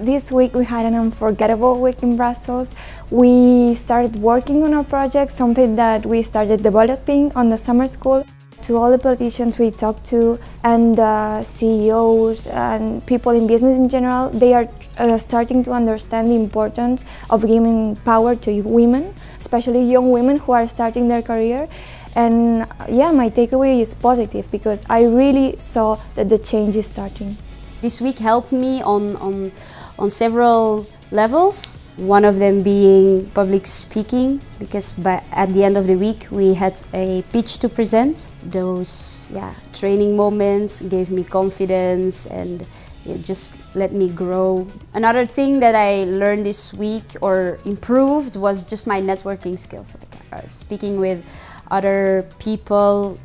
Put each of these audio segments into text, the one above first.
This week we had an unforgettable week in Brussels. We started working on our project, something that we started developing on the summer school. To all the politicians we talked to and uh, CEOs and people in business in general, they are uh, starting to understand the importance of giving power to women, especially young women who are starting their career. And yeah, my takeaway is positive because I really saw that the change is starting. This week helped me on, on, on several levels. One of them being public speaking, because by, at the end of the week we had a pitch to present. Those yeah, training moments gave me confidence and it just let me grow. Another thing that I learned this week or improved was just my networking skills. Like, uh, speaking with other people.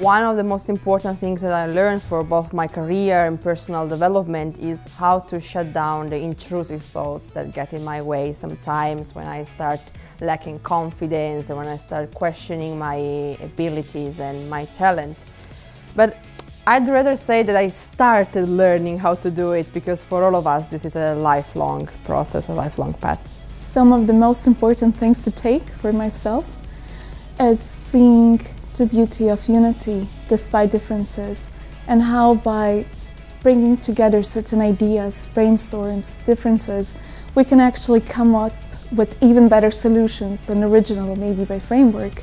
One of the most important things that I learned for both my career and personal development is how to shut down the intrusive thoughts that get in my way sometimes when I start lacking confidence and when I start questioning my abilities and my talent. But I'd rather say that I started learning how to do it because for all of us this is a lifelong process, a lifelong path. Some of the most important things to take for myself is seeing the beauty of unity despite differences and how by bringing together certain ideas, brainstorms, differences, we can actually come up with even better solutions than original maybe by framework.